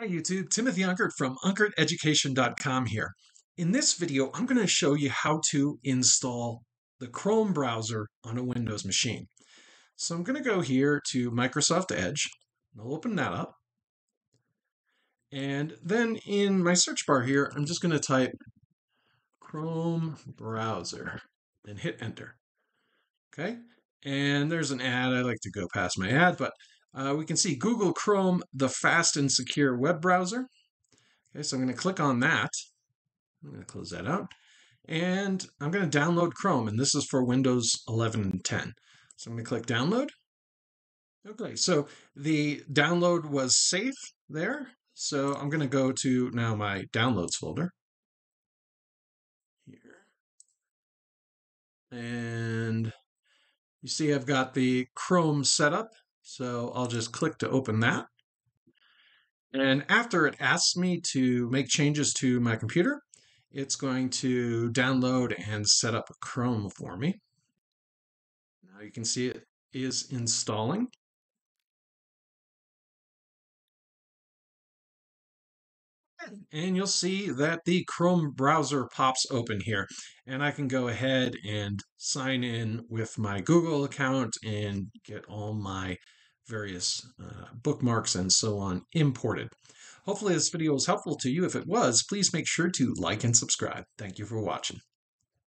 Hi YouTube, Timothy Unkert from UnkertEducation.com here. In this video, I'm going to show you how to install the Chrome browser on a Windows machine. So I'm going to go here to Microsoft Edge. I'll open that up. And then in my search bar here, I'm just going to type Chrome browser and hit enter. Okay, and there's an ad. I like to go past my ad, but uh, we can see Google Chrome, the fast and secure web browser. Okay, so I'm going to click on that. I'm going to close that out. And I'm going to download Chrome, and this is for Windows 11 and 10. So I'm going to click download. Okay, so the download was safe there. So I'm going to go to now my downloads folder. Here. And you see I've got the Chrome setup. So I'll just click to open that. And after it asks me to make changes to my computer, it's going to download and set up Chrome for me. Now you can see it is installing. And you'll see that the Chrome browser pops open here. And I can go ahead and sign in with my Google account and get all my various uh, bookmarks and so on imported. Hopefully this video was helpful to you. If it was, please make sure to like and subscribe. Thank you for watching.